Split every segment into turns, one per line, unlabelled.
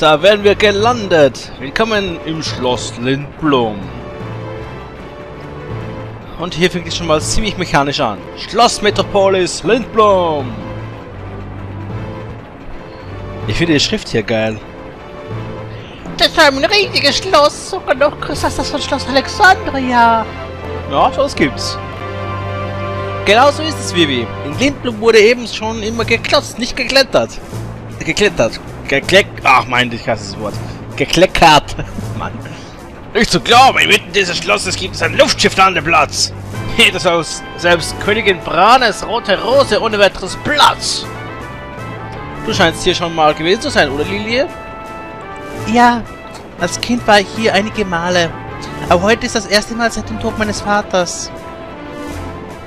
da werden wir gelandet. Willkommen im Schloss Lindblom. Und hier fängt es schon mal ziemlich mechanisch an. Schloss Metropolis Lindblom. Ich finde die Schrift hier geil.
Das ist ein riesiges Schloss, sogar noch größer als das von Schloss Alexandria.
Ja, sowas gibt's. Genau so ist es, Vivi. In Lindblom wurde eben schon immer geklotzt, nicht geklettert. Geklettert. Gekleck... Ach, mein, ich hasse das Wort. Gekleckert. Mann. Nicht zu glauben, inmitten dieses Schlosses gibt es einen Luftschifflandeplatz. Jedes Haus, selbst Königin Branes rote Rose ohne weiteres Platz. Du scheinst hier schon mal gewesen zu sein, oder Lilie?
Ja, als Kind war ich hier einige Male. Aber heute ist das erste Mal seit dem Tod meines Vaters.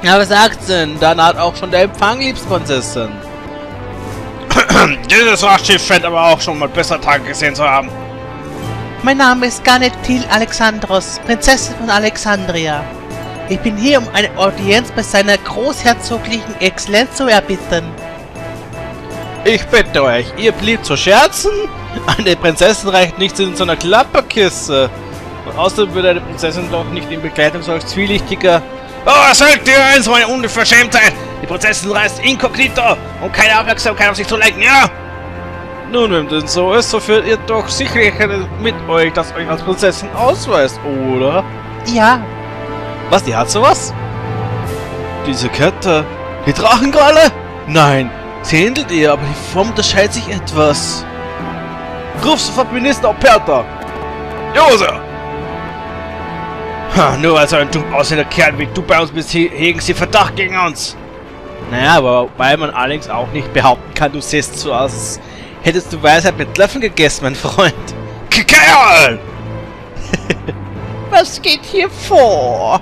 Ja, was sagt's denn? Dann hat auch schon der Empfang, Liebsprinzessin. Dieses Wachschiff scheint aber auch schon mal bessere Tage gesehen zu haben.
Mein Name ist Ganetil Alexandros, Prinzessin von Alexandria. Ich bin hier, um eine Audienz bei seiner großherzoglichen Exzellenz zu erbitten.
Ich bitte euch, ihr blieb zu scherzen? Eine Prinzessin reicht nicht in so einer Klapperkiste. Und außerdem würde eine Prinzessin doch nicht in Begleitung solch zwielichtiger... Oh, sagt ihr eins, meine Unverschämtheit! Die Prinzessin reist inkognito, um keine Aufmerksamkeit auf sich zu lenken, ja? Nun, wenn denn so ist, so führt ihr doch sicherlich mit euch, das euch als Prinzessin ausweist, oder?
Ja.
Was, die hat sowas? Diese Kette? Die Drachenkralle? Nein, sie ähnelt ihr, aber die Form unterscheidet sich etwas. Ruf sofort Minister Operta! Jose! Ha, nur weil so ein dumm aussehender Kerl wie du bei uns bist, hegen sie Verdacht gegen uns. Naja, aber weil man allerdings auch nicht behaupten kann, du siehst so aus, als hättest du Weisheit mit Löffeln gegessen, mein Freund. Kerl!
Was geht hier vor?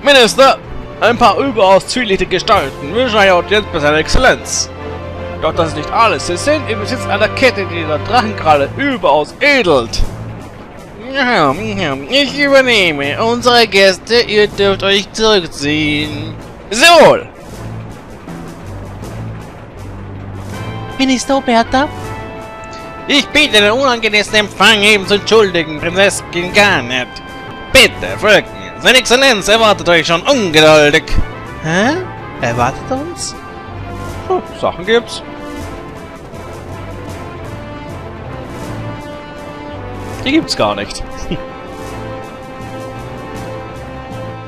Minister, ein paar überaus zwielichte Gestalten wünschen eine Audienz bei seiner Exzellenz. Doch das ist nicht alles. Sie sind im Besitz einer Kette, die der Drachenkralle überaus edelt. Ich übernehme. Unsere Gäste, ihr dürft euch zurückziehen. Sowohl!
Minister Oberta?
Ich bitte den unangenehmsten Empfang eben zu entschuldigen, Prinzessin Garnet. Bitte, folgt mir. Seine Exzellenz erwartet euch schon ungeduldig.
Hä? Erwartet uns?
So, Sachen gibt's. Die gibt's gar nicht.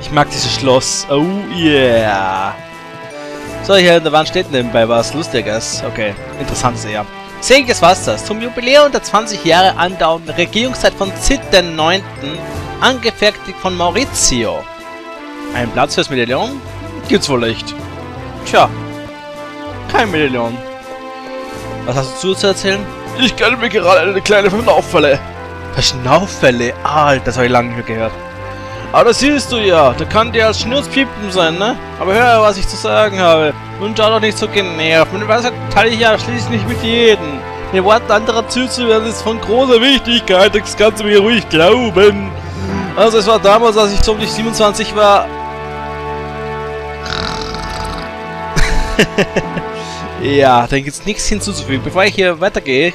ich mag dieses Schloss. Oh yeah. So, hier an der Wand steht nebenbei was Lustiges. Okay, interessantes eher. Segen des Wassers. Zum Jubiläum der 20 Jahre andauernden Regierungszeit von Cid den 9. angefertigt von Maurizio. Ein Platz fürs Medaillon? Gibt's wohl nicht. Tja, kein Medaillon. Was hast du zu erzählen? Ich gönne mir gerade eine kleine Verschnaufwelle. Verschnaufwelle? Alter, das habe ich lange nicht mehr gehört. Aber das siehst du ja, da kann dir als Schnurzpiepen sein, ne? Aber hör, was ich zu sagen habe. Und schau doch nicht so genervt. Meine Weisheit teile ich ja schließlich nicht mit jedem. Den Worten anderer zuzuhören ist von großer Wichtigkeit, das kannst du mir ruhig glauben. Also es war damals, als ich so um die 27 war... ja, da gibt's nichts hinzuzufügen. Bevor ich hier weitergehe,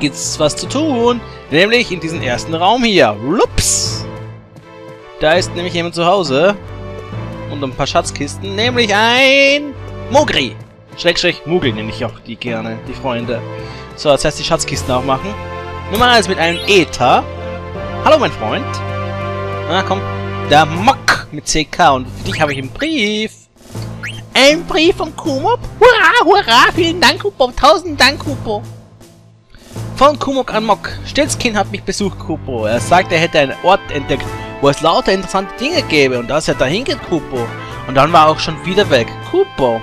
gibt's was zu tun. Nämlich in diesem ersten Raum hier. Rups! Da ist nämlich jemand zu Hause. Und ein paar Schatzkisten. Nämlich ein Mogri. Schrägstrich Mugel nenne ich auch die gerne, die Freunde. So, das heißt die Schatzkisten aufmachen. Nummer 1 mit einem Ether. Hallo, mein Freund. Na, komm. Der Mock mit CK. Und für dich habe ich einen Brief.
Ein Brief von Kumop? Hurra, hurra! Vielen Dank, Kupo. Tausend Dank, Kupo.
Von Kumok an Mok. Stilzkin hat mich besucht, Kupo. Er sagt, er hätte einen Ort entdeckt, wo es lauter interessante Dinge gäbe. Und da ist er dahin geht, Kupo. Und dann war er auch schon wieder weg. Kupo.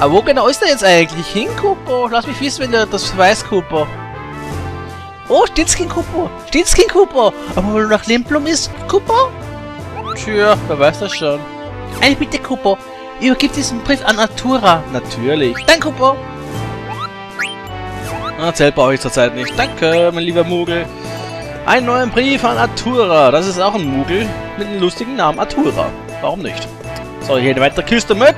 Aber wo genau ist er jetzt eigentlich hin, Kupo? Lass mich wissen, wenn du das weißt, Kupo.
Oh, Stilzkin, Kupo. Stilzkin, Kupo. Aber wo du nach Limplum ist, Kupo?
Tja, wer weiß das schon.
Eine Bitte, Kupo. Übergib diesen Brief an Artura.
Natürlich.
Danke, Kupo.
Erzähl brauche ich zurzeit nicht. Danke, mein lieber Mugel. Ein neuer Brief an Artura. Das ist auch ein Mugel mit einem lustigen Namen Artura. Warum nicht? So, hier eine weitere Kiste mit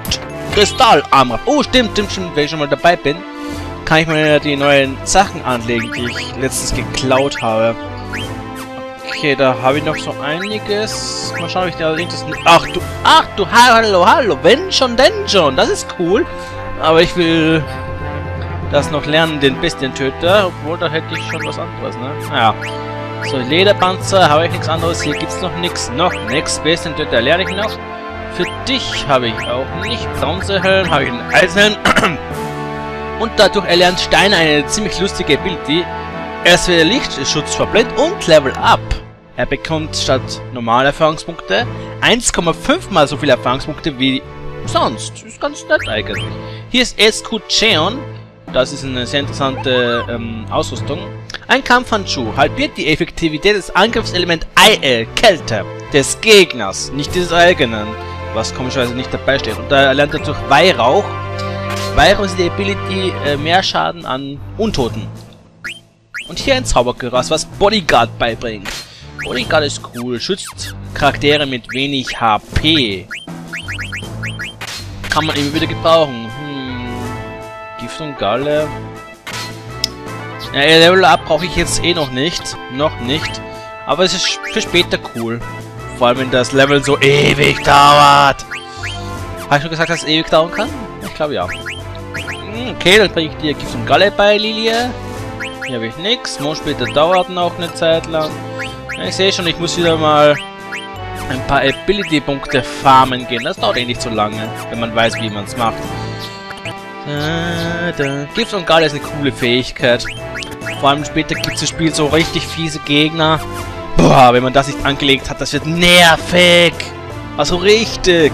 Kristallarmraff. Oh, stimmt, stimmt, stimmt, wenn ich schon mal dabei bin. kann ich mir die neuen Sachen anlegen, die ich letztens geklaut habe. Okay, da habe ich noch so einiges. Mal schauen, ob ich da irgendwas... Ach du, ach du, hallo, hallo, wenn schon, denn schon. Das ist cool. Aber ich will das noch lernen, den Bestientöter. Obwohl, da hätte ich schon was anderes, ne? Naja. So, Lederpanzer habe ich nichts anderes. Hier gibt es noch nichts. Noch nichts. Bestientöter lerne ich noch. Für dich habe ich auch nicht. Bronzehelm habe ich einen Eisenhelm. Und dadurch erlernt Stein eine ziemlich lustige Ability. Erst wird Lichtschutz verblendet und Level Up. Er bekommt statt normale Erfahrungspunkte 1,5 mal so viele Erfahrungspunkte wie sonst. Ist ganz nett eigentlich. Hier ist SQ Cheon. Das ist eine sehr interessante ähm, Ausrüstung. Ein Kampfhandschuh halbiert die Effektivität des Angriffselements IL, Kälte, des Gegners, nicht des eigenen was komischerweise nicht dabei steht. Und da erlernt er durch Weihrauch. Weihrauch ist die Ability, äh, mehr Schaden an Untoten. Und hier ein Zaubergerast, was Bodyguard beibringt. Bodyguard ist cool, schützt Charaktere mit wenig HP. Kann man immer wieder gebrauchen. Und Galle. Ja, Level Up brauche ich jetzt eh noch nicht. Noch nicht. Aber es ist für später cool. Vor allem, wenn das Level so ewig dauert. Habe ich schon gesagt, dass es ewig dauern kann? Ich glaube ja. Hm, okay, dann bringe ich dir Gift und Galle bei, Lilie. Hier habe ich nichts. Mon später dauert noch eine Zeit lang. ich sehe schon, ich muss wieder mal ein paar Ability-Punkte farmen gehen. Das dauert eh nicht so lange, wenn man weiß, wie man es macht. Da, da. Gift und Galle ist eine coole Fähigkeit. Vor allem später gibt es im Spiel so richtig fiese Gegner. Boah, wenn man das nicht angelegt hat, das wird nervig. Also richtig.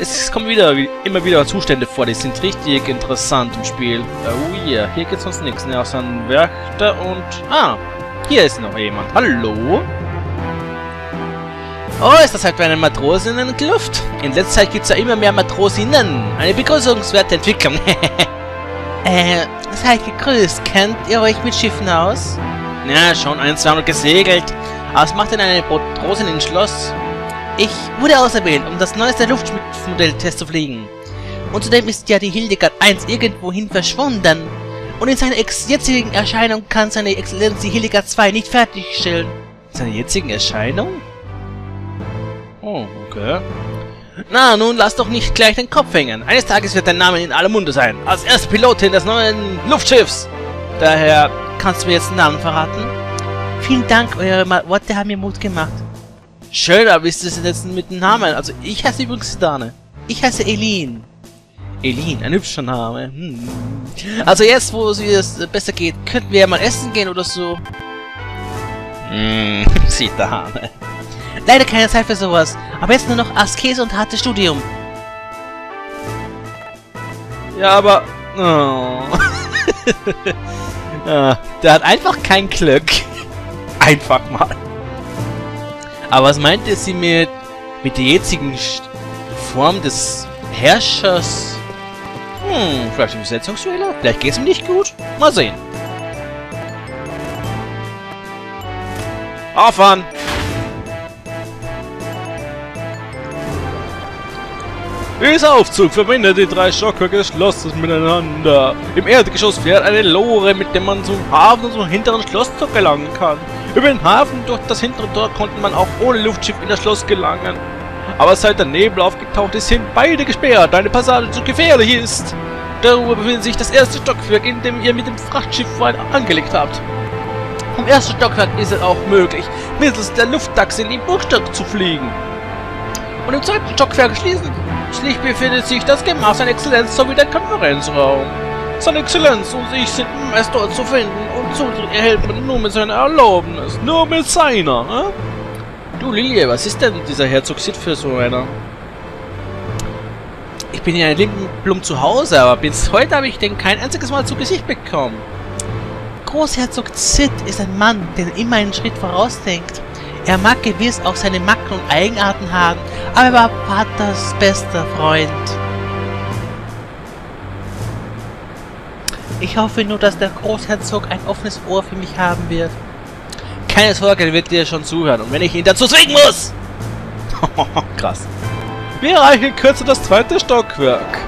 Es kommen wieder immer wieder Zustände vor, die sind richtig interessant im Spiel. Oh yeah, hier es sonst nichts, ne, außer ein Wächter und... Ah, hier ist noch jemand. Hallo? Oh, ist das halt für eine Matrosinnen in Luft? In letzter Zeit gibt es ja immer mehr Matrosinnen. Eine begrüßungswerte Entwicklung.
äh, seid gegrüßt. Kennt ihr euch mit Schiffen aus?
Ja, schon ein, zwei Mal gesegelt. Aber was macht denn eine Matrosin in Schloss?
Ich wurde auserwählt, um das neueste Luftschmiedmodell-Test zu fliegen. Und zudem ist ja die Hildegard 1 irgendwohin verschwunden. Und in seiner jetzigen Erscheinung kann seine Exzellenz die Hildegard 2 nicht fertigstellen.
Seine jetzigen Erscheinung? Oh, okay. Na, nun lass doch nicht gleich den Kopf hängen. Eines Tages wird dein Name in aller Munde sein. Als erste Pilotin des neuen Luftschiffs. Daher Kannst du mir jetzt den Namen verraten?
Vielen Dank, eure Worte haben mir Mut gemacht.
Schön, aber ist das jetzt mit dem Namen? Also, ich heiße übrigens Dane.
Ich heiße Elin.
Elin, ein hübscher Name. Hm. Also jetzt, wo es wieder besser geht, könnten wir ja mal essen gehen oder so. Hm, sieht Dane.
Leider keine Zeit für sowas. Aber jetzt nur noch Askese und hartes Studium.
Ja, aber... Oh. Der hat einfach kein Glück. Einfach mal. Aber was meinte sie mit, mit der jetzigen Form des Herrschers? Hm, vielleicht ein Besetzungsfehler? Vielleicht geht es ihm nicht gut? Mal sehen. Auffahren! Dieser Aufzug verbindet die drei Stockwerke des Schlosses miteinander. Im Erdgeschoss fährt eine Lore, mit der man zum Hafen und zum hinteren Schlosstor gelangen kann. Über den Hafen durch das hintere Tor konnte man auch ohne Luftschiff in das Schloss gelangen. Aber seit der Nebel aufgetaucht ist, sind beide gesperrt, da eine Passage zu gefährlich ist. Darüber befindet sich das erste Stockwerk, in dem ihr mit dem Frachtschiff vorhin angelegt habt. Vom ersten Stockwerk ist es auch möglich, mittels der Luftachse in die Burgstadt zu fliegen. Und im zweiten Stockwerk schließen Schließlich befindet sich das Gemach seiner Exzellenz sowie der Konferenzraum. Seine Exzellenz und ich sind meist dort zu finden und Zutritt erhält nur mit seiner Erlaubnis, nur mit seiner, äh? Du Lilie, was ist denn dieser Herzog Sid für so einer? Ich bin ja Lindenblum zu Hause, aber bis heute habe ich den kein einziges Mal zu Gesicht bekommen.
Großherzog Sid ist ein Mann, der immer einen Schritt vorausdenkt. Er mag gewiss auch seine Macken und Eigenarten haben, aber er war Vaters bester Freund. Ich hoffe nur, dass der Großherzog ein offenes Ohr für mich haben wird.
Keine Sorge, er wird dir schon zuhören. Und wenn ich ihn dazu zwingen muss! Krass. Wir erreichen in Kürze das zweite Stockwerk.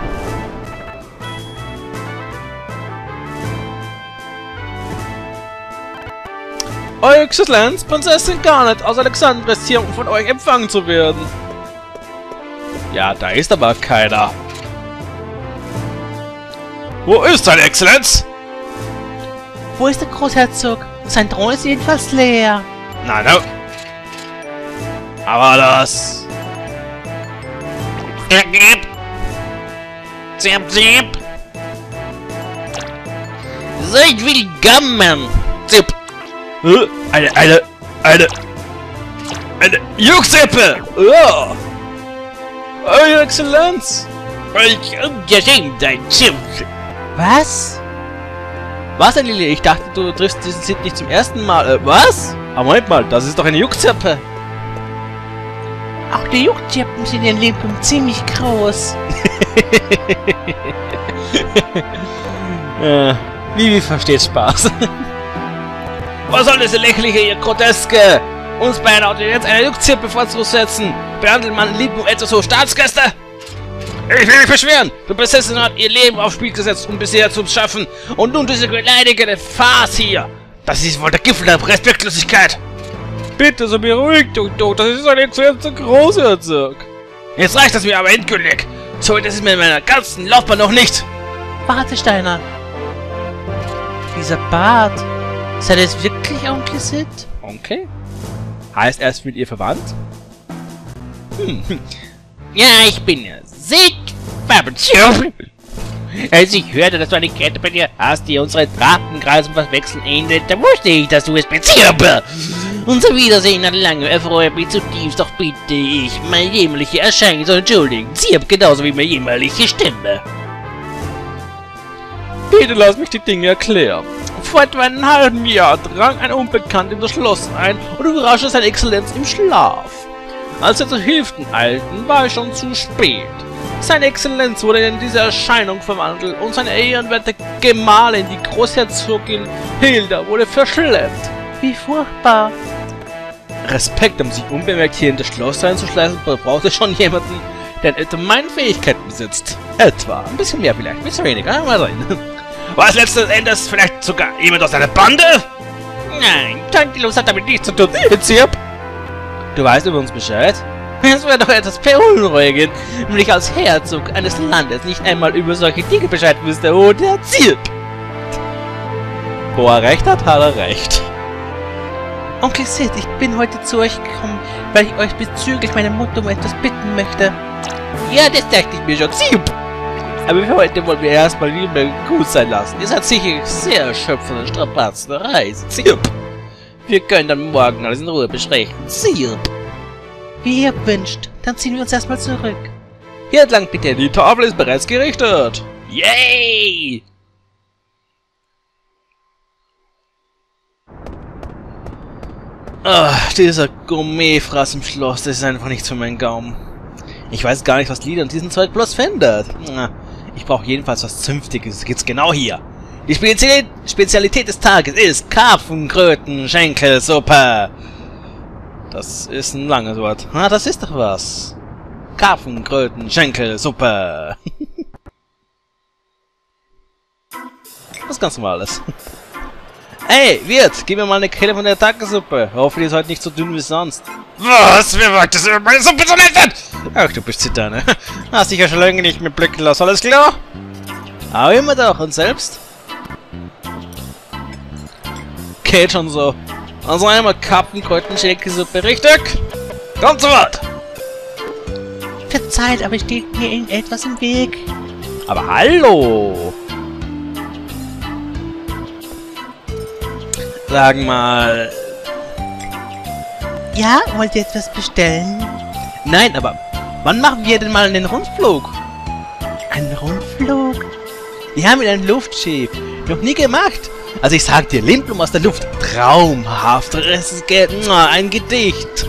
Exzellenz, Prinzessin Garnet aus Alexandria ist hier, um von euch empfangen zu werden. Ja, da ist aber keiner. Wo ist seine Exzellenz?
Wo ist der Großherzog? Sein Thron ist jedenfalls leer.
Na, na. Aber das...
Zip, zip. Seid willkommen. Zip.
Äh, Eine, eine, eine... Eine Juxippe! Ja! Euer Exzellenz!
Ich ungeschämt, dein Schimpf. Was?
Was Lili? Ich dachte, du triffst diesen Sid nicht zum ersten Mal. Äh, was? Aber Moment mal, das ist doch eine Juckzippe.
Auch die Jucktippen sind in Leben ziemlich groß.
äh, Vivi versteht Spaß. Was soll diese lächerliche, ihr Groteske? Uns beide hat jetzt eine Juckzippe vorzusetzen. Behandelt man Lieben etwa so Staatsgäste? Ich will mich beschweren! Die Prinzessin hat ihr Leben aufs Spiel gesetzt, um bisher zu schaffen. Und nun diese beleidigende Farce hier. Das ist wohl der Gipfel der Respektlosigkeit. Bitte, so beruhigt doch. Das ist ein exzellenter Großherzog. Jetzt reicht das mir aber endgültig. So, das ist mir in meiner ganzen Laufbahn noch nicht.
Warte, Steiner. Dieser Bart. Seid es wirklich Onkel Sid?
Onkel? Heißt er ist mit ihr verwandt?
Hm. Ja, ich bin ja Sid Fabertube. Als ich hörte, dass du eine Kette bei dir hast, die unsere Drahtenkreise verwechseln ähnelt, da wusste ich, dass du es bezirbe. Unser Wiedersehen hat lange erfreut mich zutiefst, doch bitte ich, meine jämmerliche Erscheinung zu entschuldigen. Zirp genauso wie meine jämmerliche Stimme.
Bitte lass mich die Dinge erklären. Vor etwa einem halben Jahr drang ein Unbekannt in das Schloss ein und überraschte seine Exzellenz im Schlaf. Als er zu Hilfen eilten, war es schon zu spät. Seine Exzellenz wurde in diese Erscheinung verwandelt und seine ehrenwerte Gemahlin, die Großherzogin Hilda, wurde verschleppt.
Wie furchtbar.
Respekt, um sich unbemerkt hier in das Schloss einzuschleißen, brauchte schon jemanden, der etwa meine Fähigkeiten besitzt. Etwa. Ein bisschen mehr vielleicht, ein bisschen weniger. Mal sehen. War es letzten Endes vielleicht sogar jemand aus einer Bande?
Nein, Tantilos hat damit nichts zu tun.
Zirp. Du weißt über uns Bescheid? Es wäre doch etwas beunruhigend, wenn ich als Herzog eines Landes nicht einmal über solche Dinge Bescheid wüsste, oder Zirp? Wo er recht hat, hat er recht.
Onkel Sid, ich bin heute zu euch gekommen, weil ich euch bezüglich meiner Mutter um etwas bitten möchte.
Ja, das dachte ich mir schon. Zirp! Aber für heute wollen wir erstmal lieber gut sein lassen. Ihr seid sicher sehr erschöpfend und strapazende Reise. Zirp! Wir können dann morgen alles in Ruhe besprechen. Zirp!
Wie ihr wünscht, dann ziehen wir uns erstmal zurück.
Hier entlang bitte, die Tafel ist bereits gerichtet. Yay! Ach, dieser Gourmetfraß im Schloss, das ist einfach nichts für meinen Gaumen. Ich weiß gar nicht, was Lieder und diesen Zeug bloß findet. Ich brauche jedenfalls was Zünftiges. Geht's genau hier. Die Spezialität, Spezialität des Tages ist Karpfenkröten-Schenkelsuppe. Das ist ein langes Wort. Ah, das ist doch was. Karpfenkröten-Schenkelsuppe. was ganz Normales. Ey, Wirt, gib mir mal eine Kelle von der Tagessuppe. Hoffentlich ist heute nicht so dünn wie sonst. Was? Wer wagt es über meine Suppe zu lästern? Ach, du bist Zitane. Hast dich ja schon lange nicht mehr blicken lassen, alles klar? Aber immer doch, und selbst? Geht schon so. Also einmal Karpfenkreutenschäkelsuppe, richtig? Kommt zu Wort!
Verzeiht, aber steht mir irgendetwas im Weg.
Aber hallo! Sag mal...
Ja, wollt ihr etwas bestellen?
Nein, aber wann machen wir denn mal einen Rundflug?
Einen Rundflug?
Ja, mit einem Luftschiff. Noch nie gemacht. Also ich sag dir, Limplum aus der Luft. Traumhaft. Es ist ein Gedicht.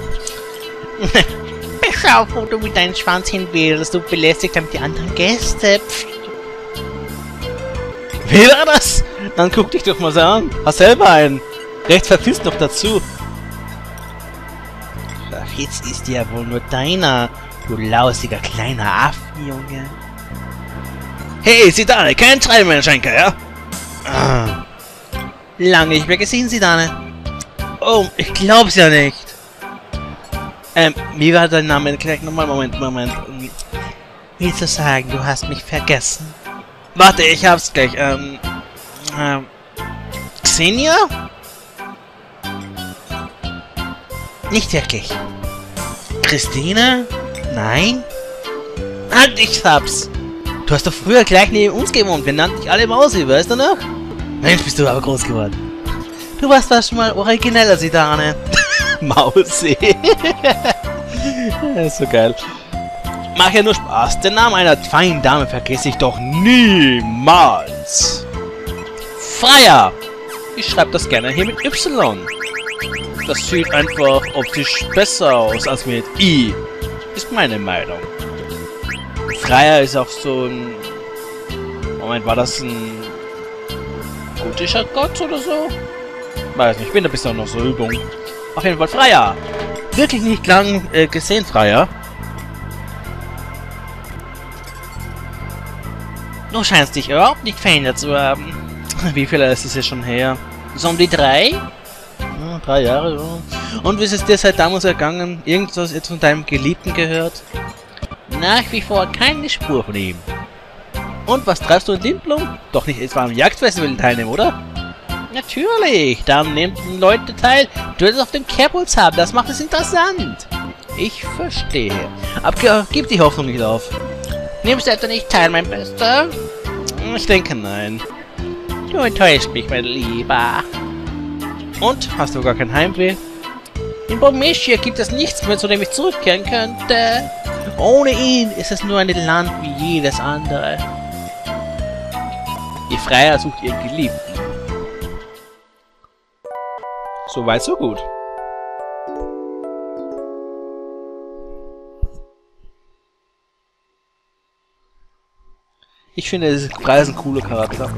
Beschau, wo du mit deinem Schwanz hin willst. Du belästigt damit die anderen Gäste. Pff.
Wie war das? Dann guck dich doch mal so an. Hast selber einen. Recht verfilzt noch dazu.
Ach, jetzt ist ja wohl nur deiner, du lausiger kleiner Affenjunge.
Hey, Sidane, kein Treiben, Schenker, ja?
Ah. Lange nicht mehr gesehen, Sidane. Oh, ich glaub's ja nicht. Ähm, wie war dein Name? Gleich nochmal, Moment, Moment. Wie zu sagen, du hast mich vergessen? Warte, ich hab's gleich. Ähm, ähm, Xenia? Nicht wirklich. Christine? Nein? Halt, ich hab's. Du hast doch früher gleich neben uns gewohnt. Wir nannten dich alle Mausi, weißt du noch? Mensch, bist du aber groß geworden. Du warst fast mal origineller, Sidane.
Mausi. ist so geil. Mach ja nur Spaß. Den Namen einer feinen Dame vergesse ich doch niemals. Freier. Ich schreibe das gerne hier mit Y. Das sieht einfach optisch besser aus als mit I. Ist meine Meinung. Freier ist auch so ein... Moment, war das ein... Gotischer Gott oder so? Weiß nicht, ich bin da bisher noch so Übung. Auf jeden Fall Freier. Wirklich nicht lang äh, gesehen, Freier.
Du scheinst dich überhaupt nicht verändert zu haben.
Wie viele ist es jetzt schon her?
So um die drei?
Drei Jahre, ja. Und wie ist es dir seit damals ergangen? Irgendwas jetzt von deinem Geliebten gehört?
Nach wie vor keine Spur von ihm.
Und was treibst du in Limplum? Doch nicht etwa am Jagdfestival teilnehmen, oder?
Natürlich, da nehmen Leute teil, die es auf dem Kerbholz haben. Das macht es interessant.
Ich verstehe. Aber gib die Hoffnung nicht auf.
Nimmst du etwa nicht teil, mein Bester?
Ich denke nein.
Du enttäuscht mich, mein Lieber.
Und? Hast du gar kein Heimweh?
In Bomischia gibt es nichts mehr, zu dem ich zurückkehren könnte. Ohne ihn ist es nur ein Land wie jedes andere.
Die Freier sucht ihren Geliebten. So weit, so gut. Ich finde, Frei ist ein cooler Charakter.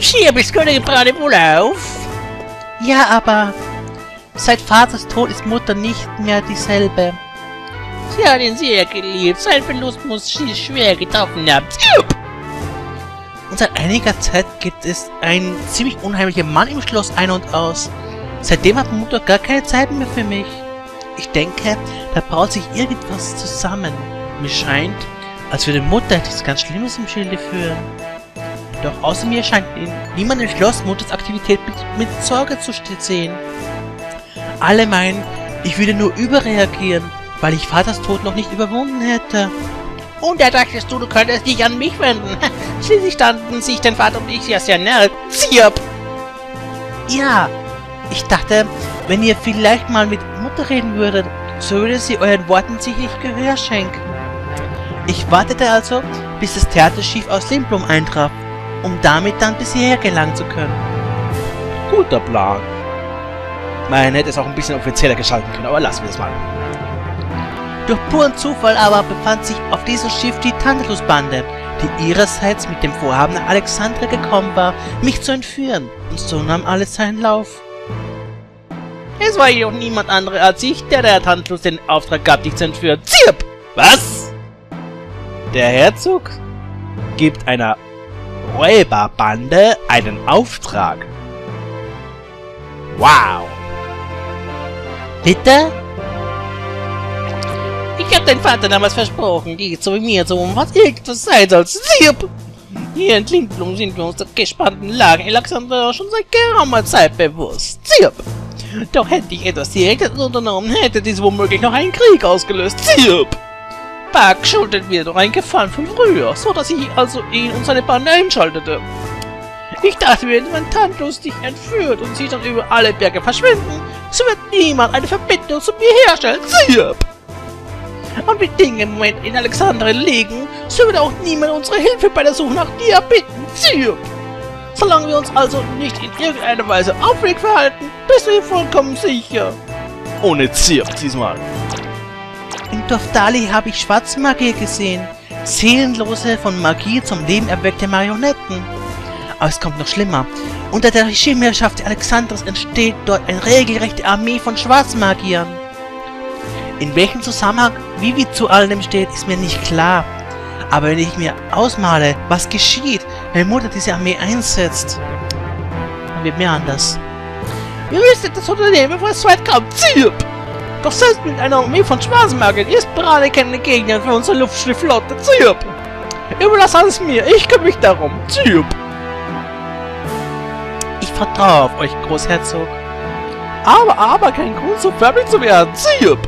Hier bist du gerade wohl auf. Ja, aber seit Vaters Tod ist Mutter nicht mehr dieselbe. Sie hat ihn sehr geliebt. Sein Verlust muss sie schwer getroffen haben. Und seit einiger Zeit gibt es einen ziemlich unheimlichen Mann im Schloss ein und aus. Seitdem hat Mutter gar keine Zeit mehr für mich. Ich denke, da braut sich irgendwas zusammen. Mir scheint, als würde Mutter etwas ganz Schlimmes im Schilde führen. Doch außer mir scheint niemand im Schloss Mutters Aktivität mit, mit Sorge zu sehen. Alle meinen, ich würde nur überreagieren, weil ich Vaters Tod noch nicht überwunden hätte. Und da dachtest du, du könntest dich an mich wenden. Schließlich standen sich dein Vater und ich ja sehr nahe. Zirp! Ja, ich dachte, wenn ihr vielleicht mal mit Mutter reden würdet, so würde sie euren Worten sicherlich Gehör schenken. Ich wartete also, bis das Theaterschiff aus Limplum eintraf, um damit dann bis hierher gelangen zu können.
Guter Plan. Man hätte es auch ein bisschen offizieller gestalten können, aber lassen wir es mal.
Durch puren Zufall aber befand sich auf diesem Schiff die Tantalus-Bande, die ihrerseits mit dem Vorhaben nach Alexandria gekommen war, mich zu entführen, und so nahm alles seinen Lauf. Es war jedoch niemand anderer als ich, der der Tantalus den Auftrag gab, dich zu entführen. Zirp!
Was? Der Herzog gibt einer Räuberbande einen Auftrag. Wow!
Bitte? Ich hab dein Vater damals versprochen, die so wie mir zu um was irgendwas sein soll. Zirp! Hier in Lindblum sind wir uns der gespannten Lage in Alexandria schon seit geraumer Zeit bewusst. Zirp! Doch hätte ich etwas direkt unternommen, hätte dies womöglich noch einen Krieg ausgelöst. Zirp! Buck schuldet mir doch einen Gefallen von früher, so dass ich also ihn und seine Bande einschaltete. Ich dachte wenn Tantus dich entführt und sie dann über alle Berge verschwinden, so wird niemand eine Verbindung zu mir herstellen. Zirp! Und wie Dinge im Moment in Alexandria liegen, so wird auch niemand unsere Hilfe bei der Suche nach dir bitten. Zirp! Solange wir uns also nicht in irgendeiner Weise auffällig verhalten, bist du hier vollkommen sicher.
Ohne Zirp diesmal.
In Toftali habe ich Schwarzmagier gesehen. Seelenlose, von Magie zum Leben erweckte Marionetten. Aber es kommt noch schlimmer. Unter der Regimeherrschaft Alexanders entsteht dort eine regelrechte Armee von Schwarzmagiern. In welchem Zusammenhang Vivi zu allem steht, ist mir nicht klar. Aber wenn ich mir ausmale, was geschieht, wenn Mutter diese Armee einsetzt, dann wird mir anders. Wir müssen das Unternehmen, bevor es weit kommt. Zirp! Doch selbst mit einer Armee von Schwarzmagern ist Brane keine Gegner für unsere Luftschifflotte. Zirp! Überlass alles mir, ich kümmere mich darum. Zirp! Ich vertraue auf euch, Großherzog. Aber, aber, kein Grund, so förmlich zu werden. Zirp!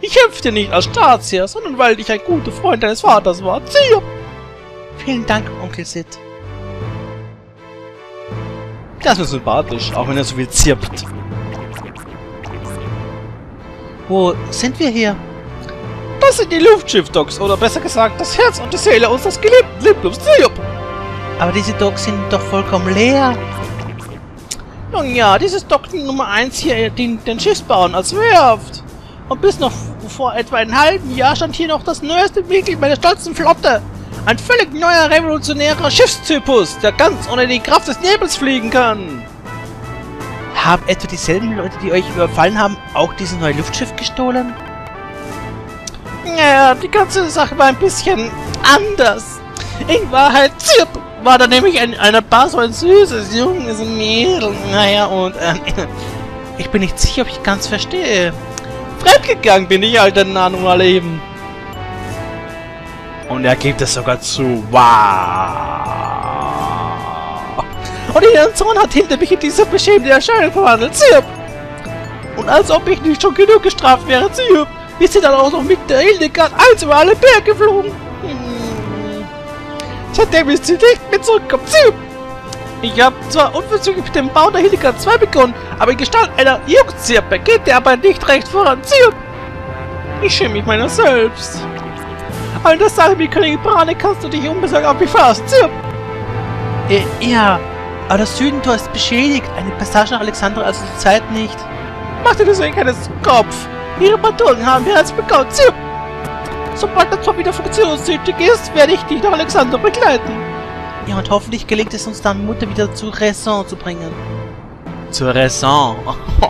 Ich kämpfte nicht als Staatsherr, sondern weil ich ein guter Freund deines Vaters war. Zirp! Vielen Dank, Onkel Sid.
Das ist sympathisch, auch wenn er so viel zirpt.
Wo sind wir hier?
Das sind die Luftschiff-Docks, oder besser gesagt, das Herz und die Seele unseres geliebten Zirp.
Aber diese Docks sind doch vollkommen leer. Nun ja, dieses Dock Nummer 1 hier dient den Schiffsbauern als Werft. Und bis noch vor etwa einem halben Jahr stand hier noch das neueste Vehikel meiner stolzen Flotte. Ein völlig neuer revolutionärer Schiffstypus, der ganz ohne die Kraft des Nebels fliegen kann. Haben etwa dieselben Leute, die euch überfallen haben, auch dieses neue Luftschiff gestohlen? Ja, die ganze Sache war ein bisschen anders. In Wahrheit zirp, war da nämlich ein, eine Bar so ein süßes, junges Mädel. Naja, und äh, ich bin nicht sicher, ob ich ganz verstehe. Fremdgegangen bin ich, alter Nano mal eben.
Und er gibt es sogar zu. Wow!
Und ihren Sohn hat hinter mich in diese beschämende Erscheinung verwandelt. Zirp! Und als ob ich nicht schon genug gestraft wäre, Zirp, ist sie dann auch noch mit der Hildegard eins über alle Berge geflogen. Hm. Seitdem ist sie nicht mehr zurückgekommen. Zirp! Ich habe zwar unverzüglich mit dem Bau der Hildegard 2 begonnen, aber in Gestalt einer Jungzirpe geht der aber nicht recht voran. Zirp! Ich schäme mich meiner selbst. All das Sache wie König Brane kannst du dich unbesorgt auf mich verlassen. Zirp! Äh, ja, aber das Südentor ist beschädigt. Eine Passage nach Alexandria also zur Zeit nicht. Mach dir deswegen keinen Kopf. Die Reparaturen haben wir bereits begonnen. Zirp! Sobald der Tor wieder funktionstüchtig ist, werde ich dich nach Alexandria begleiten. Ja, und hoffentlich gelingt es uns dann, Mutter wieder zur Raison zu bringen.
Zur Raison.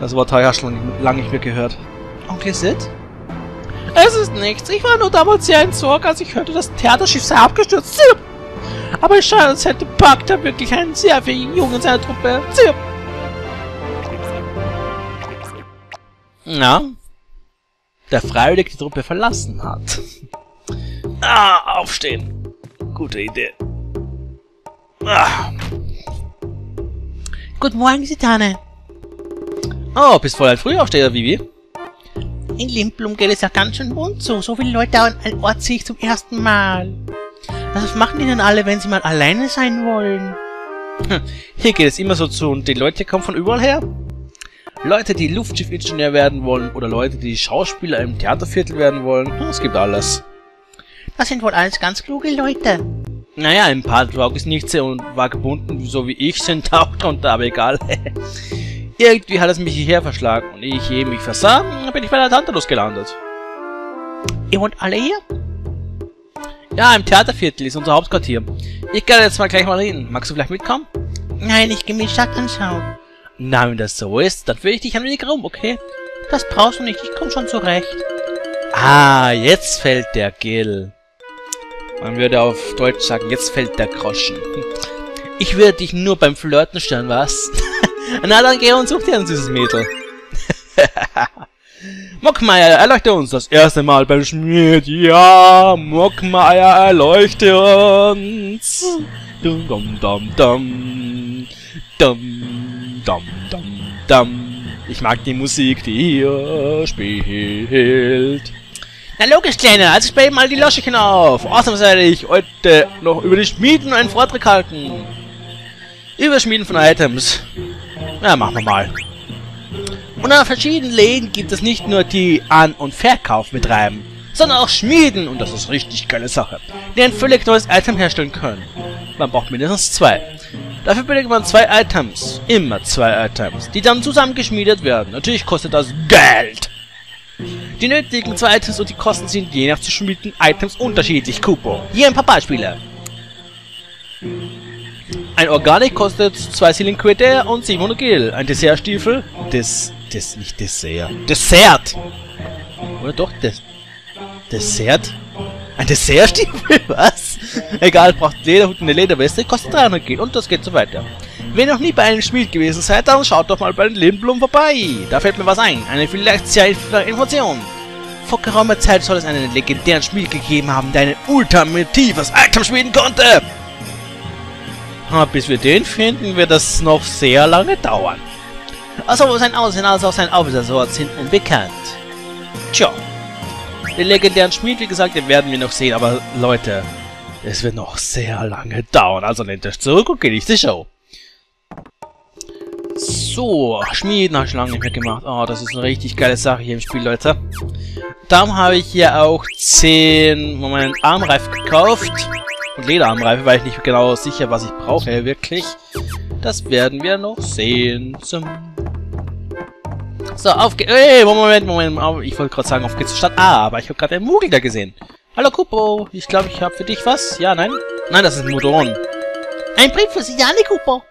Das Wort habe ich schon lange nicht mehr gehört.
Onkel Sid? Es ist nichts. Ich war nur damals sehr in Sorge, als ich hörte, das Theaterschiff sei abgestürzt. Zirp! Aber es scheint, als hätte Park da wirklich einen sehr fähigen Jungen in seiner Truppe. Zirp!
Ja. Der freiwillig die Truppe verlassen hat. Ah, aufstehen. Gute Idee. Ah.
Guten Morgen, Sitane.
Oh, bist voll ein Frühaufsteher, Vivi.
In Limplum geht es ja ganz schön bunt zu. So viele Leute an einem Ort sehe ich zum ersten Mal. Was machen die denn alle, wenn sie mal alleine sein wollen?
Hm, hier geht es immer so zu und die Leute kommen von überall her. Leute, die Luftschiffingenieur werden wollen oder Leute, die Schauspieler im Theaterviertel werden wollen. Es gibt alles.
Das sind wohl alles ganz kluge Leute.
Naja, ein paar Taugnisnichtse und Vagabunden, so wie ich, sind auch drunter, aber egal. Irgendwie hat es mich hierher verschlagen und ich je mich versah, bin ich bei der Tantalus gelandet.
Ihr wohnt alle hier?
Ja, im Theaterviertel ist unser Hauptquartier. Ich gehe jetzt mal gleich mal hin. Magst du vielleicht mitkommen?
Nein, ich gehe mir die Stadt anschauen.
Na, wenn das so ist, dann führe ich dich ein wenig rum, okay?
Das brauchst du nicht, ich komme schon zurecht.
Ah, jetzt fällt der Gill. Man würde auf Deutsch sagen, jetzt fällt der Groschen. Ich würde dich nur beim Flirten stören, was? Na, dann geh und such dir ein süßes Mädel. Mockmeier, erleuchte uns das erste Mal beim Schmied. Ja, Mockmeier, erleuchte uns. Dum dum dum dum. Dum dum dum dum. Ich mag die Musik, die hier spielt.
Na logisch, Kleiner, also spiel mal die Loschchen auf. Ausnahmsweise heute noch über die Schmieden einen Vortrag halten.
Über Schmieden von Items. Ja, machen wir mal.
Und an verschiedenen Läden gibt es nicht nur die An- und Verkauf betreiben, sondern auch Schmieden, und das ist richtig geile Sache, die ein völlig neues Item herstellen können. Man braucht mindestens zwei. Dafür benötigt man zwei Items. Immer zwei Items, die dann zusammen geschmiedet werden. Natürlich kostet das Geld. Die nötigen zwei Items und die Kosten sind je nach zu schmiedenden Items unterschiedlich. Kupo. Hier ein paar Beispiele. Ein Organic kostet 2 Silinqueter und 700 Gil. Ein Dessertstiefel, des, des, nicht Dessert, Dessert! Oder doch, des, Dessert? Ein Dessertstiefel? Was? Egal, braucht Lederhut und eine Lederweste, kostet 300 Gil und das geht so weiter.
Wenn ihr noch nie bei einem Schmied gewesen seid, dann schaut doch mal bei den Lindblum vorbei. Da fällt mir was ein. Eine vielleicht sehr hilfreiche Information. Vor geraumer Zeit soll es einen legendären Schmied gegeben haben, der ein ultimatives Item schmieden konnte. Aber bis wir den finden, wird das noch sehr lange dauern. Also sein Aussehen als auch sein Aufsatzort sind unbekannt. Tja. Den legendären Schmied, wie gesagt, den werden wir noch sehen, aber Leute, es wird noch sehr lange dauern. Also nehmt euch zurück und genießt die Show. So, Schmieden habe ich lange nicht mehr gemacht. Oh, das ist eine richtig geile Sache hier im Spiel, Leute. Darum habe ich hier auch 10 Moment Armreifen gekauft. Und Lederarmreife, weil ich nicht genau sicher, was ich brauche, wirklich. Das werden wir noch sehen. So, auf geht's. Hey, Moment, Moment, Moment. Ich wollte gerade sagen, auf geht's zur Stadt. Ah, aber ich habe gerade einen Mugel da gesehen. Hallo, Kupo. Ich glaube, ich habe für dich was. Ja, nein? Nein, das ist ein Motoron.
Ein Brief für Sie, Jane Kupo.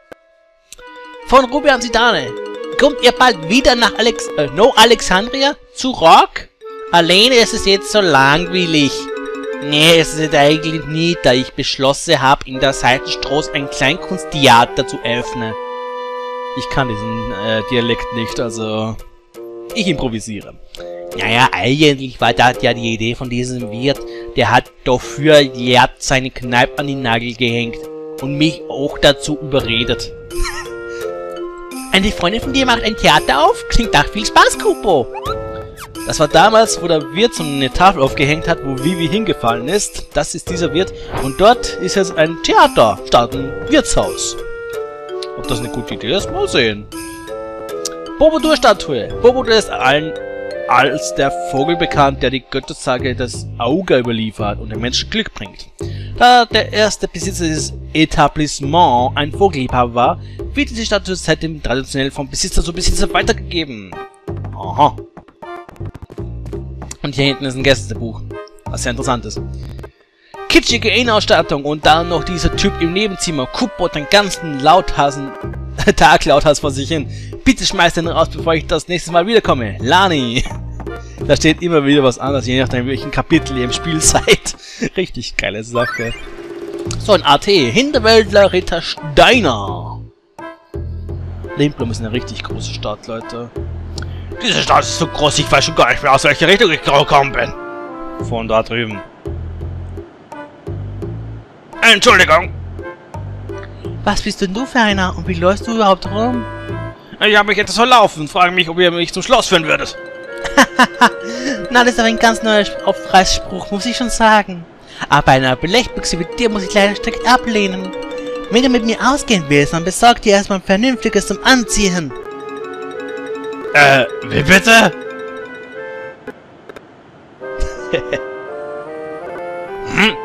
Von Rubian Sidane. Kommt ihr bald wieder nach Alex äh, No Alexandria? Zu Rock? Alleine ist es jetzt so langweilig. Nee, es ist eigentlich nie, da ich beschlossen habe, in der Seitenstraße ein Kleinkunsttheater zu öffnen.
Ich kann diesen äh, Dialekt nicht, also ich improvisiere.
Naja, eigentlich war das ja die Idee von diesem Wirt. Der hat doch für Jahrt seine Kneipe an den Nagel gehängt und mich auch dazu überredet. Eine Freundin von dir macht ein Theater auf? Klingt nach viel Spaß, Kupo.
Das war damals, wo der Wirt so eine Tafel aufgehängt hat, wo Vivi hingefallen ist. Das ist dieser Wirt. Und dort ist jetzt ein Theater statt ein Wirtshaus. Ob das eine gute Idee ist, mal sehen. Bobodur-Statue. Bobodur ist allen als der Vogel bekannt, der die Göttersage das Auge überliefert und den Menschen Glück bringt. Da der erste Besitzer dieses Etablissement ein Vogelliebhaber war, wird diese Statue seitdem traditionell vom Besitzer zu Besitzer weitergegeben. Aha. Und hier hinten ist ein Gästebuch, was sehr interessant ist. Kitschige Innenausstattung und dann noch dieser Typ im Nebenzimmer. Kuppert den ganzen Lauthasen, Tag Lauthass vor sich hin. Bitte schmeiß den raus, bevor ich das nächste Mal wiederkomme. Lani. Da steht immer wieder was anderes, je nachdem, welchen Kapitel ihr im Spiel seid. Richtig geile Sache. So, ein AT. Hinterwäldler Ritter Steiner. Lindblom ist eine richtig große Stadt, Leute. Diese Stadt ist so groß, ich weiß schon gar nicht mehr, aus welcher Richtung ich gekommen bin. Von da drüben. Entschuldigung.
Was bist denn du für einer und wie läufst du überhaupt rum?
Ich habe mich etwas verlaufen und frage mich, ob ihr mich zum Schloss führen würdet.
Na, das ist aber ein ganz neuer Aufpreisspruch, muss ich schon sagen. Aber einer Blechbüchse wie dir muss ich leider strikt ablehnen. Wenn du mit mir ausgehen willst, dann besorg dir erstmal ein Vernünftiges zum Anziehen.
Äh, wie bitte?
hm?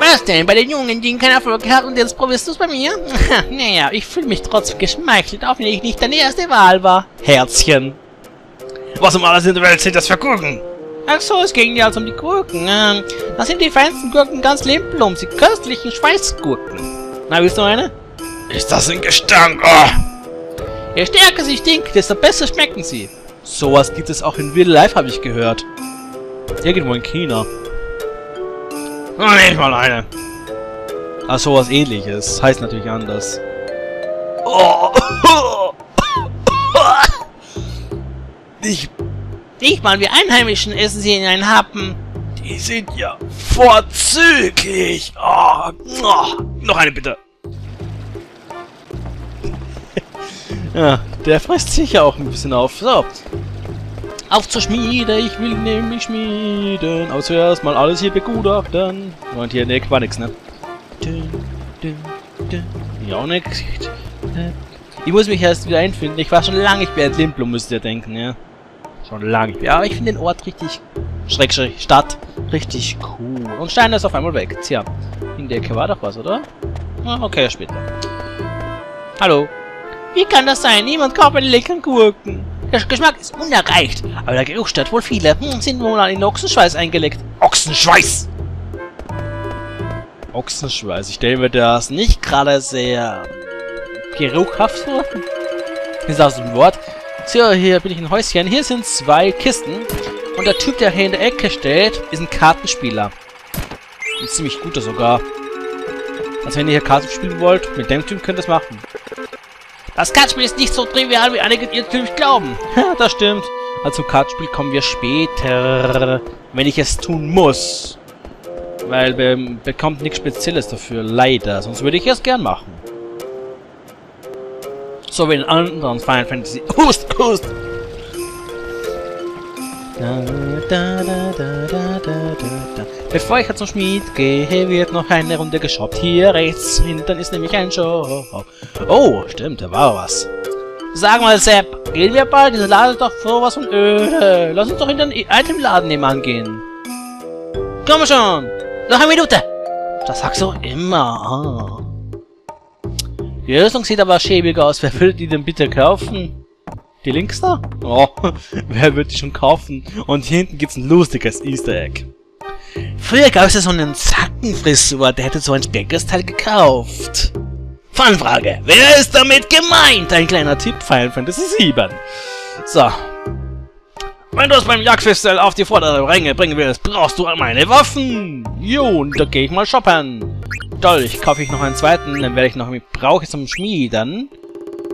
Was denn? Bei den Jungen, die keinen Erfolg und jetzt probierst du es bei mir? naja, ich fühle mich trotzdem geschmeichelt, auch wenn ich nicht deine erste Wahl war.
Herzchen. Was um alles in der Welt sind das für Gurken?
Ach so, es ging ja also um die Gurken. Ähm, das sind die feinsten Gurken ganz Lindblums, die köstlichen Schweißgurken. Na, willst du eine?
Ist das ein Gestank? Oh.
Je stärker sie stinken, desto besser schmecken sie.
Sowas gibt es auch in Real Life, habe ich gehört. Irgendwo in China. Oh, nicht mal eine. Ah, sowas ähnliches. Heißt natürlich anders. Oh.
Ich... Ich mal, wir Einheimischen essen sie in einen Happen.
Die sind ja vorzüglich. Oh, oh. Noch eine bitte. Ja, der frisst sich ja auch ein bisschen auf. So. Auf zur Schmiede, ich will nämlich schmieden. Aber zuerst mal alles hier begutachten. Und hier Ecke war nix, ne? Hier auch nix. Ich muss mich erst wieder einfinden. Ich war schon lange nicht mehr in Lindblom, müsst ihr denken, ja? Schon lange. Ja, aber ich finde den Ort richtig... Schrägstrich, Stadt. Richtig cool. Und Stein ist auf einmal weg. Tja. In der Ecke war doch was, oder? Ah, okay, später. Hallo.
Wie kann das sein? Niemand kauft meine leckeren Gurken. Der Geschmack ist unerreicht, aber der Geruch stört wohl viele. Hm, sind wohl an den Ochsenschweiß eingelegt.
Ochsenschweiß! Ochsenschweiß. Ich stelle mir das nicht gerade sehr geruchhaft vor. Ist aus dem Wort. So, hier bin ich in Häuschen. Hier sind zwei Kisten. Und der Typ, der hier in der Ecke steht, ist ein Kartenspieler. Ein ziemlich guter sogar. Also wenn ihr hier Karten spielen wollt, mit dem Typ könnt ihr es machen.
Das Kartenspiel ist nicht so trivial, wie einige irrtümlich glauben.
Das stimmt. Also Kartenspiel kommen wir später, wenn ich es tun muss. Weil man bekommt nichts Spezielles dafür, leider. Sonst würde ich es gern machen. So wie in anderen Final Fantasy. Hust, hust! Da, da, da, da, da, da, da. Bevor ich zum Schmied gehe, wird noch eine Runde geshoppt. Hier rechts hinten ist nämlich ein Shop. Oh, stimmt, da war was. Sag mal, Sepp, gehen wir bald? Dieser Laden ist doch sowas von öde. Lass uns doch in den Itemladen nebenan gehen. Komm schon! Noch eine Minute! Das sagst du immer. Ah. Die Lösung sieht aber schäbig aus. Wer würde die denn bitte kaufen? Die links da? Oh, wer würde die schon kaufen? Und hier hinten gibt's ein lustiges Easter Egg.
Früher gab es ja so einen Sackenfrisur, der hätte so ein Speckersteil gekauft.
Fanfrage. Wer ist damit gemeint? Ein kleiner Tipp, Final Fantasy 7. So. Wenn du es beim Jagdfestival auf die vordere Ränge bringen willst, brauchst du meine Waffen. Jo, und da gehe ich mal shoppen. Dolch kaufe ich noch einen zweiten, dann werde ich noch brauche ich zum Schmieden.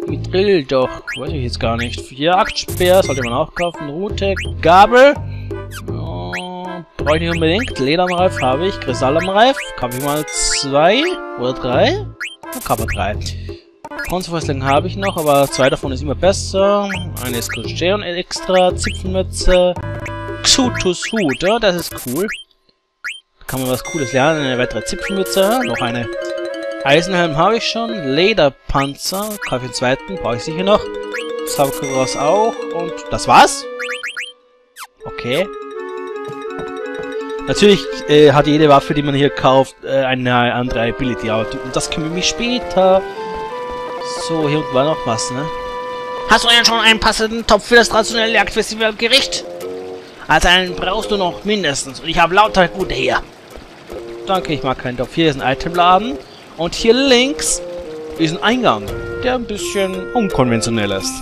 Mit Drill doch, weiß ich jetzt gar nicht. Jagdspeer sollte man auch kaufen. Rute, Gabel. Brauche ich nicht unbedingt. Ledermreif habe ich. Kristallamreif. Kaufe ich mal zwei oder drei. Ich drei. Bronzefäustling habe ich noch, aber zwei davon ist immer besser. Eine ist Kuscheon extra, Zipfelmütze. Xutus Hut, ja, das ist cool. Da kann man was Cooles lernen. Eine weitere Zipfelmütze, noch eine Eisenhelm habe ich schon. Lederpanzer, kaufe ich den zweiten, brauche ich sicher noch. Zauberkurs auch. Und das war's? Okay. Natürlich äh, hat jede Waffe, die man hier kauft, äh, eine andere Ability, aber das kümmere mich später. So, hier unten war noch was, ne?
Hast du denn schon einen passenden Topf für das traditionelle Jagdfestivalgericht? Als einen brauchst du noch mindestens. Und ich habe lauter gute hier.
Danke, ich mag keinen Topf. Hier ist ein Itemladen. Und hier links ist ein Eingang, der ein bisschen unkonventionell ist.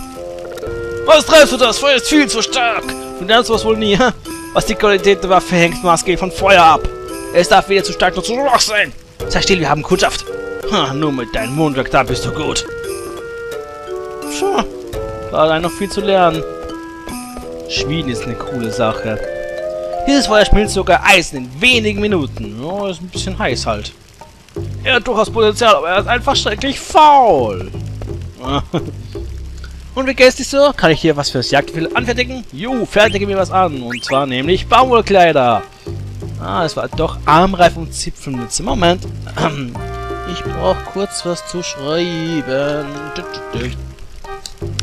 Was treibst du das? Feuer ist viel zu stark. Du lernst was wohl nie, hä? Was die Qualität der Waffe hängt maßgeblich von Feuer ab. Es darf weder zu stark noch zu schwach sein. Sei still, wir haben Kundschaft. Ha, nur mit deinem Mundwerk, da bist du gut. Tja, da hat noch viel zu lernen. Schmieden ist eine coole Sache. Dieses Feuer schmilzt sogar Eisen in wenigen Minuten. Ja, ist ein bisschen heiß halt. Er hat durchaus Potenzial, aber er ist einfach schrecklich faul. Und wie geht's dich so? Kann ich hier was fürs Jagdgefühl anfertigen? Jo, fertige mir was an. Und zwar nämlich Baumwollkleider. Ah, es war doch Armreif und Zipfelmütze. Moment. Ich brauche kurz was zu schreiben.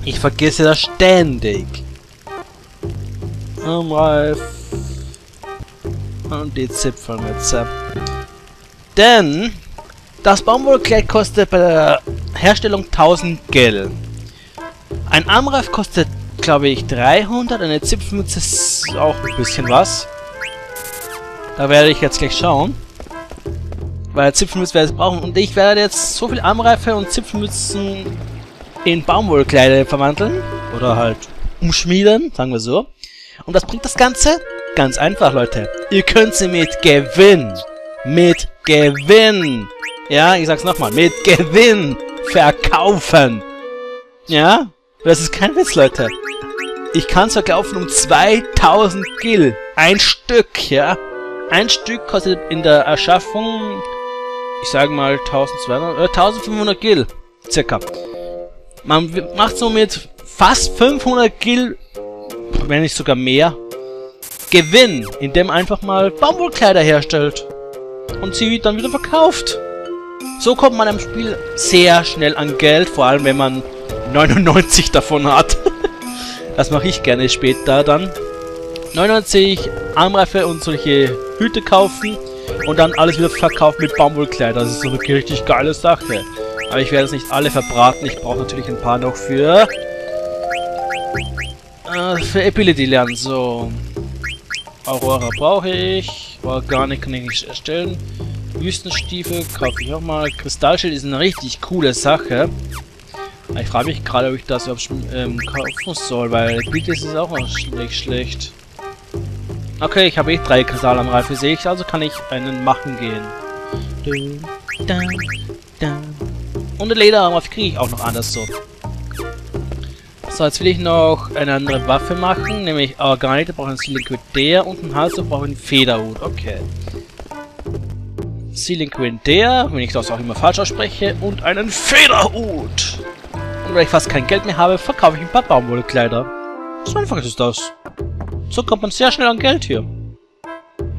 Ich vergesse das ständig. Armreif. Und die Zipfelmütze. Denn das Baumwollkleid kostet bei der Herstellung 1000 Gel. Ein Armreif kostet, glaube ich, 300. Eine Zipfelmütze ist auch ein bisschen was. Da werde ich jetzt gleich schauen. Weil Zipfelmütze werde ich brauchen. Und ich werde jetzt so viel Armreife und Zipfelmützen in Baumwollkleider verwandeln. Oder halt umschmieden, sagen wir so. Und was bringt das Ganze? Ganz einfach, Leute. Ihr könnt sie mit Gewinn, mit Gewinn, ja, ich sag's nochmal, mit Gewinn verkaufen. Ja, das ist kein Witz, Leute. Ich kann's verkaufen um 2000 Gil. Ein Stück, ja. Ein Stück kostet in der Erschaffung ich sage mal 1200, äh, 1500 Gil, circa. Man macht somit fast 500 Gil, wenn nicht sogar mehr, Gewinn, indem man einfach mal Baumwollkleider herstellt und sie dann wieder verkauft. So kommt man im Spiel sehr schnell an Geld, vor allem wenn man 99 davon hat. das mache ich gerne später dann. 99 Armreife und solche Hüte kaufen und dann alles wieder verkauft mit Baumwollkleid. Das ist so eine richtig geile Sache. Aber ich werde es nicht alle verbraten. Ich brauche natürlich ein paar noch für... Äh, für Ability lernen. So. Aurora brauche ich. Organik kann ich nicht erstellen. Wüstenstiefel kaufe ich auch mal. Kristallschild ist eine richtig coole Sache. Ich frage mich gerade, ob ich das überhaupt ähm, kaufen soll, weil Ability ist auch noch nicht schlecht. Okay, ich habe eh drei Kristall am Reife, sehe ich, also kann ich einen machen gehen. Und eine Lederarm kriege ich auch noch anders so. So, jetzt will ich noch eine andere Waffe machen, nämlich Organic, da brauche ich einen Liquidär und einen Hals, brauche einen Federhut. Okay. Sealing-Quinter, wenn ich das auch immer falsch ausspreche, und einen Federhut. Und weil ich fast kein Geld mehr habe, verkaufe ich ein paar Baumwollkleider. So einfach ist das. So kommt man sehr schnell an Geld hier.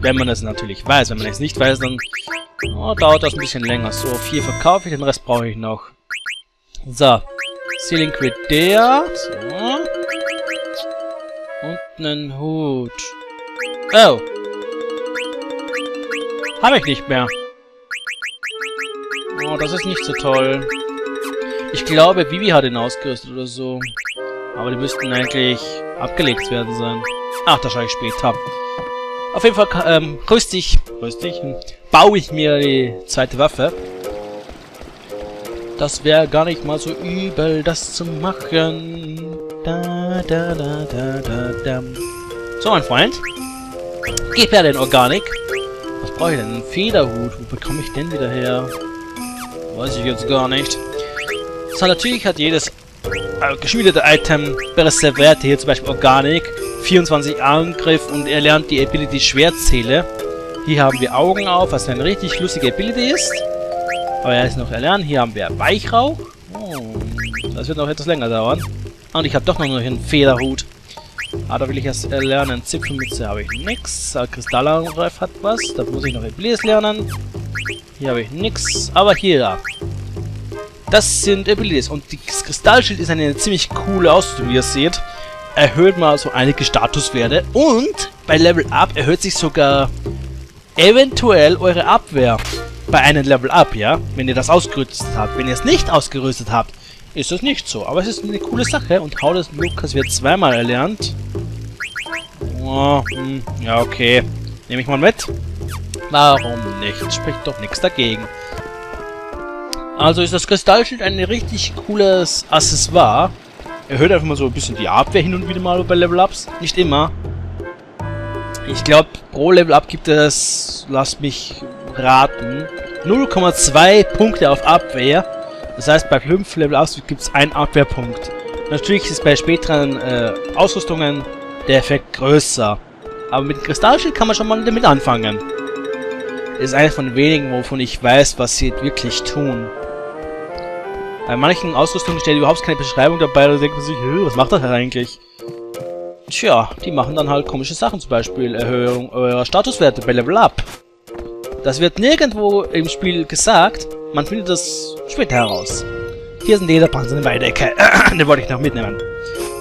Wenn man es natürlich weiß. Wenn man es nicht weiß, dann oh, dauert das ein bisschen länger. So, vier verkaufe ich, den Rest brauche ich noch. So. Sealing Quidea. So. Und einen Hut. Oh. Habe ich nicht mehr. Oh, das ist nicht so toll. Ich glaube, Vivi hat ihn ausgerüstet oder so. Aber die müssten eigentlich abgelegt werden sein. Ach, das schaue ich später. Auf jeden Fall ähm, rüste ich, rüste ich, hm, baue ich mir die zweite Waffe. Das wäre gar nicht mal so übel, das zu machen. Da, da, da, da, da, da. So, mein Freund. Gib her den Organik. Was brauche ich denn? Einen Federhut. Wo bekomme ich den wieder her? Weiß ich jetzt gar nicht. So, natürlich hat jedes äh, geschmiedete Item bessere Werte. Hier zum Beispiel Organik, 24 Angriff und er lernt die Ability Schwertzähle. Hier haben wir Augen auf, was eine richtig lustige Ability ist. Aber er ist noch erlernen. Hier haben wir Weichrauch. Oh, das wird noch etwas länger dauern. Und ich habe doch noch einen Federhut. Ah, da will ich erst erlernen. Zipfelmütze habe ich nichts. Kristallangreif hat was. Da muss ich noch Abilities lernen. Hier habe ich nichts. Aber hier, das sind Abilities. Und das Kristallschild ist eine ziemlich coole Ausrüstung, wie ihr seht. Erhöht mal so einige Statuswerte. Und bei Level Up erhöht sich sogar eventuell eure Abwehr. Bei einem Level Up, ja? Wenn ihr das ausgerüstet habt. Wenn ihr es nicht ausgerüstet habt, ist das nicht so. Aber es ist eine coole Sache. Und Hau des Lukas wird zweimal erlernt. Oh, hm, ja, okay. Nehme ich mal mit. Warum nicht? Spricht doch nichts dagegen. Also ist das Kristallschild ein richtig cooles Accessoire. Erhöht einfach mal so ein bisschen die Abwehr hin und wieder mal bei Level-Ups. Nicht immer. Ich glaube, pro Level-Up gibt es, lasst mich raten, 0,2 Punkte auf Abwehr. Das heißt, bei 5 Level-Ups gibt es einen Abwehrpunkt. Natürlich ist bei späteren äh, Ausrüstungen der Effekt größer. Aber mit Kristallschild kann man schon mal damit anfangen. Ist eines von wenigen, wovon ich weiß, was sie wirklich tun. Bei manchen Ausrüstungen steht überhaupt keine Beschreibung dabei, da denkt man sich, was macht das denn eigentlich? Tja, die machen dann halt komische Sachen, zum Beispiel Erhöhung eurer Statuswerte bei Level Up. Das wird nirgendwo im Spiel gesagt, man findet das später heraus. Hier sind Lederpanzer in der Weidecke, den wollte ich noch mitnehmen.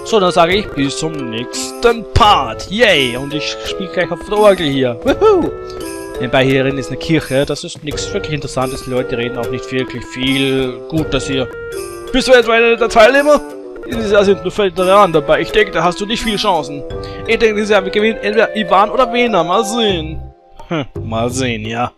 So, dann sage ich bis zum nächsten Part. Yay! Und ich spiele gleich auf der Orgel hier. Woohoo! Nebenbei hier drin ist eine Kirche, das ist nichts wirklich Interessantes. Die Leute reden auch nicht wirklich viel. Gut, dass hier... Bist du jetzt einer der Teilnehmer? Dieses Jahr sind nur Veteranen dabei. Ich denke, da hast du nicht viele Chancen. Ich denke, dieses Jahr wir gewinnen entweder Ivan oder Vena. Mal sehen. Hm, mal sehen, ja.